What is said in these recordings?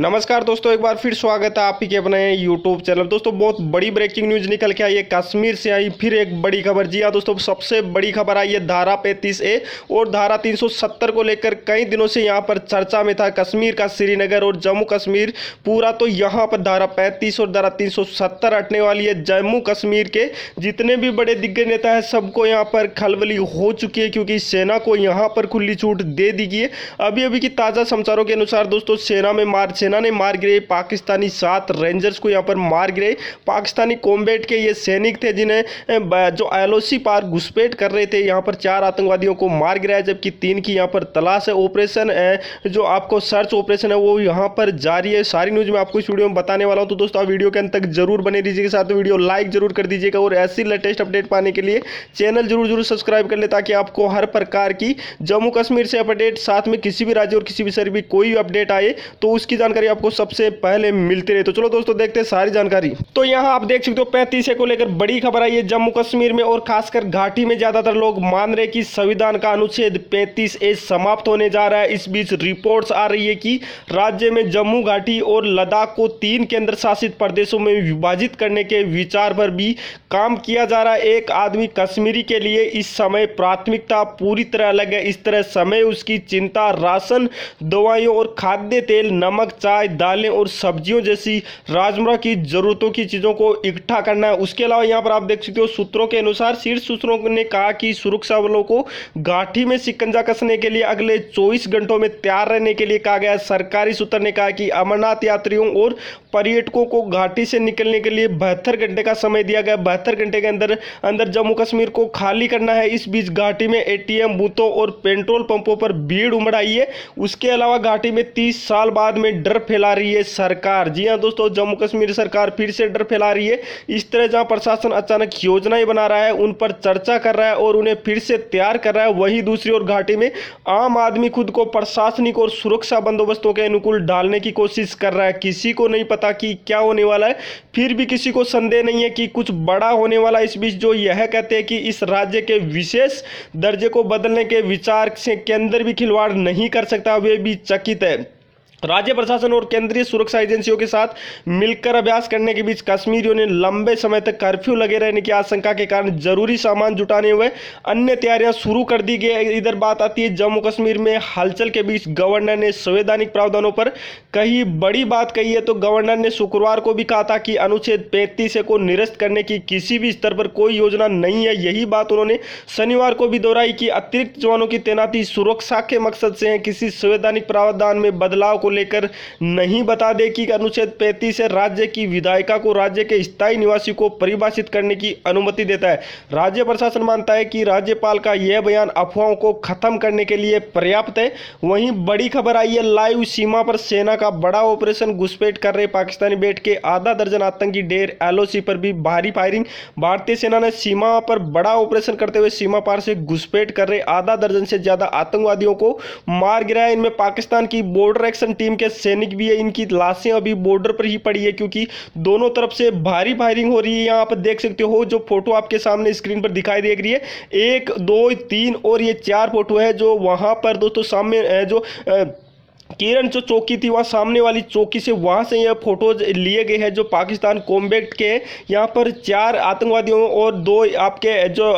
नमस्कार दोस्तों, एक बार फिर स्वागत है आप ही के अपने यूट्यूब चैनल। दोस्तों, बहुत बड़ी ब्रेकिंग न्यूज़ निकल के आई है, कश्मीर से आई फिर एक बड़ी खबर। जी हाँ दोस्तों, सबसे बड़ी खबर आई है धारा पैंतीस ए और धारा 370 को लेकर कई दिनों से यहाँ पर चर्चा में था कश्मीर का श्रीनगर और जम्मू कश्मीर। पूरा तो यहाँ पर धारा पैंतीस और धारा तीन हटने वाली है जम्मू कश्मीर के। जितने भी बड़े दिग्गज नेता है, सबको यहाँ पर खलबली हो चुकी है क्योंकि सेना को यहाँ पर खुली छूट दे दी गई है। अभी अभी की ताज़ा समाचारों के अनुसार दोस्तों, सेना में मार सेना ने मार गिरे पाकिस्तानी सात रेंजर्स को यहाँ पर मार गिरे। पाकिस्तानी कॉम्बेट के ये सैनिक थे जिन्हें जो एलओसी पार घुसपैठ कर रहे थे, यहाँ पर चार आतंकवादियों को मार गिराया, जबकि तीन की यहाँ पर तलाश है। ऑपरेशन जो आपको सर्च ऑपरेशन है, वो यहाँ पर जारी है। सारी न्यूज़ मैं आपको इस वीडियो में बताने वाला हूँ। तो दोस्तों, आप वीडियो के अंत तक ज़रूर बने दीजिएगा साथ वीडियो लाइक ज़रूर कर दीजिएगा और ऐसी लेटेस्ट अपडेट पाने के लिए चैनल ज़रूर ज़रूर सब्सक्राइब कर ले, ताकि आपको हर प्रकार की जम्मू कश्मीर से अपडेट, साथ में किसी भी राज्य और किसी भी शहर भी कोई अपडेट आए तो उसकी जानकारी आपको सबसे पहले मिलती रही। तो चलो दोस्तों, देखते हैं सारी जानकारी। तो यहाँ आप देख सकते हो, पैंतीस को लेकर बड़ी खबर आई है जम्मू कश्मीर में और खासकर घाटी में ज़्यादातर लोग मान रहे कि संविधान का अनुच्छेद पैंतीस ए समाप्त होने जा रहा है। इस बीच रिपोर्ट्स आ रही है कि राज्य में जम्मू, घाटी और लद्दाख को तीन केंद्र शासित प्रदेशों में विभाजित करने के विचार पर भी काम किया जा रहा है। एक आदमी कश्मीरी के लिए इस समय प्राथमिकता पूरी तरह अलग है। इस तरह समय उसकी चिंता, राशन, दवाइयों और खाद्य तेल, नमक चाय, दालें और सब्जियों जैसी राजमरा की ज़रूरतों की चीज़ों को इकट्ठा करना है। उसके अलावा यहाँ पर आप देख सकते हो, सूत्रों के अनुसार शीर्ष सूत्रों ने कहा कि सुरक्षा बलों को घाटी में सिकंजा कसने के लिए अगले 24 घंटों में तैयार रहने के लिए कहा गया सरकारी सूत्र ने कहा कि अमरनाथ यात्रियों और पर्यटकों को घाटी से निकलने के लिए बहत्तर घंटे का समय दिया गया। बहत्तर घंटे के अंदर अंदर जम्मू कश्मीर को खाली करना है। इस बीच घाटी में एटीएम बूथों और पेट्रोल पंपों पर भीड़ उमड़ आई है। उसके अलावा घाटी में तीस साल बाद में डर फैला रही है सरकार। जी हाँ दोस्तों, जम्मू कश्मीर सरकार फिर से डर फैला रही है। इस तरह जहाँ प्रशासन अचानक योजनाएँ बना रहा है, उन पर चर्चा कर रहा है और उन्हें फिर से तैयार कर रहा है। वहीं दूसरी ओर घाटी में आम आदमी खुद को प्रशासनिक और सुरक्षा बंदोबस्तों के अनुकूल डालने की कोशिश कर रहा है। किसी को नहीं पता कि क्या होने वाला है। फिर भी किसी को संदेह नहीं है कि कुछ बड़ा होने वाला इस बीच जो यह कहते हैं कि इस राज्य के विशेष दर्जे को बदलने के विचार से केंद्र भी खिलवाड़ नहीं कर सकता, वे भी चकित है। राज्य प्रशासन और केंद्रीय सुरक्षा एजेंसियों के साथ मिलकर अभ्यास करने के बीच कश्मीरियों ने लंबे समय तक कर्फ्यू लगे रहने की आशंका के कारण ज़रूरी सामान जुटाने हुए अन्य तैयारियाँ शुरू कर दी गई इधर बात आती है जम्मू कश्मीर में हलचल के बीच गवर्नर ने संवैधानिक प्रावधानों पर कही बड़ी बात कही है तो गवर्नर ने शुक्रवार को भी कहा था कि अनुच्छेद पैंतीस को निरस्त करने की किसी भी स्तर पर कोई योजना नहीं है। यही बात उन्होंने शनिवार को भी दोहराई कि अतिरिक्त जवानों की तैनाती सुरक्षा के मकसद से है। किसी संवैधानिक प्रावधान में बदलाव को लेकर नहीं बता दे कि अनुच्छेद पैंतीस राज्य की विधायिका को राज्य के स्थायी निवासी को परिभाषित करने की अनुमति देता है। राज्य प्रशासन मानता है कि राज्यपाल का यह बयान अफवाहों को खत्म करने के लिए पर्याप्त है। वहीं बड़ी खबर आई है, लाइव सीमा पर सेना का बड़ा ऑपरेशन घुसपैठ कर रहे पाकिस्तानी बेट के आधा दर्जन आतंकी डेर एलओसी पर भी भारी फायरिंग। भारतीय सेना ने सीमा पर बड़ा ऑपरेशन करते हुए सीमा पार से घुसपैठ कर रहे आधा दर्जन से ज़्यादा आतंकवादियों को मार गिराया। इनमें पाकिस्तान की बॉर्डर एक्शन टीम के सैनिक भी है, इनकी लाशें अभी बॉर्डर पर ही पड़ी है, क्योंकि दोनों तरफ़ से भारी फायरिंग हो रही है। यहाँ पर देख सकते हो, जो फ़ोटो आपके सामने स्क्रीन पर दिखाई दे रही है, एक, दो, तीन और ये चार फ़ोटो है जो वहाँ पर, दोस्तों, सामने जो किरण जो चौकी थी, वहाँ सामने वाली चौकी से वहाँ से यह फ़ोटोज़ लिए गए हैं जो पाकिस्तान कॉम्बैक्ट के यहाँ पर चार आतंकवादियों और दो आपके जो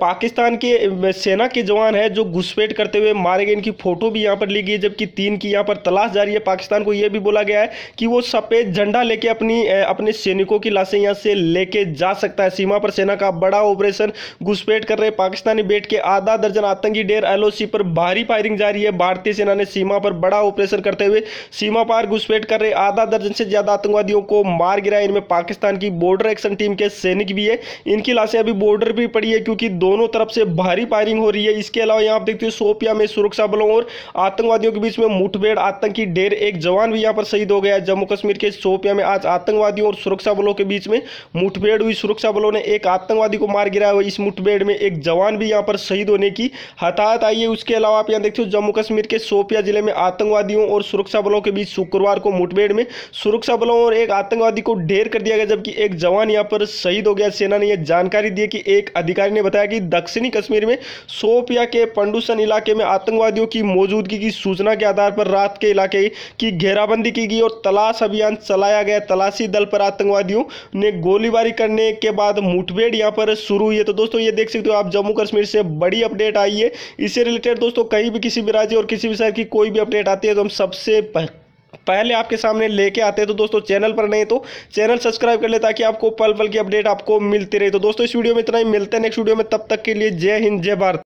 पाकिस्तान के सेना के जवान हैं जो घुसपैठ करते हुए मारे गए। इनकी फ़ोटो भी यहाँ पर ली गई है, जबकि तीन की यहाँ पर तलाश जारी है। पाकिस्तान को यह भी बोला गया है कि वो सफ़ेद झंडा लेके अपनी अपने सैनिकों की लाशें यहाँ से लेके जा सकता है। सीमा पर सेना का बड़ा ऑपरेशन घुसपैठ कर रहे पाकिस्तानी बेट के आधा दर्जन आतंकी डेर एल पर भारी फायरिंग जारी है। भारतीय सेना ने सीमा पर बड़ा ऑपरेशन करते हुए सीमा पार घुसपैठ कर रहे आधा दर्जन से ज़्यादा आतंकवादियों को मार गिराया इनमें पाकिस्तान की बॉर्डर एक्शन टीम के सैनिक भी है। इनकी लाशें अभी बॉर्डर भी पड़ी है क्योंकि दोनों तरफ़ से भारी फायरिंग हो रही है। इसके अलावा यहाँ आप देखते हो, सोपिया में सुरक्षा बलों और आतंकवादियों के बीच में मुठभेड़, आतंकी डेर एक जवान भी यहाँ पर शहीद हो गया जम्मू कश्मीर के सोपिया में आज आतंकवादियों और सुरक्षा बलों के बीच में मुठभेड़ हुई। सुरक्षा बलों ने एक आतंकवादी को मार गिराया इस मुठभेड़ में एक जवान भी यहाँ पर शहीद होने की हताहत आई है। उसके अलावा आप यहाँ देखते हो, जम्मू कश्मीर के सोपिया ज़िले में आतंकवादी आतंकवादियों और सुरक्षा बलों के बीच शुक्रवार को मुठभेड़ में सुरक्षा बलों और एक आतंकवादी को ढेर कर दिया गया, जबकि एक जवान यहाँ पर शहीद हो गया। सेना ने यह जानकारी दी कि एक अधिकारी ने बताया कि दक्षिणी कश्मीर में सोपिया के पंडुसन इलाके में आतंकवादियों की मौजूदगी की सूचना के आधार पर रात के इलाके की घेराबंदी की गई और तलाश अभियान चलाया गया। तलाशी दल पर आतंकवादियों ने गोलीबारी करने के बाद मुठभेड़ यहाँ पर शुरू हुई है। तो दोस्तों, ये देख सकते हो आप, जम्मू कश्मीर से बड़ी अपडेट आई है। इससे रिलेटेड दोस्तों, कहीं भी किसी भी राज्य और किसी भी शहर की कोई भी अपडेट आती है तो हम सबसे पह... पहले आपके सामने लेके आते हैं। तो दोस्तों, चैनल पर नहीं तो चैनल सब्सक्राइब कर ले ताकि आपको पल पल की अपडेट आपको मिलती रहे। तो दोस्तों, इस वीडियो में इतना ही। मिलते हैं नेक्स्ट वीडियो में। तब तक के लिए जय हिंद, जय भारत।